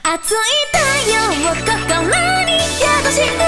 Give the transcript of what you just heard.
熱い太陽を心に宿して